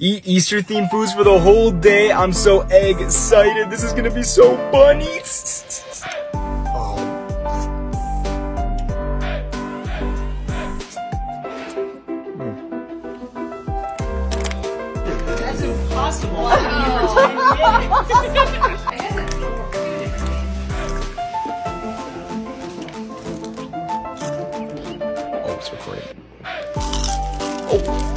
eat Easter themed foods for the whole day. I'm so excited. This is gonna be so funny. That's impossible. oh, it's recording. Oh.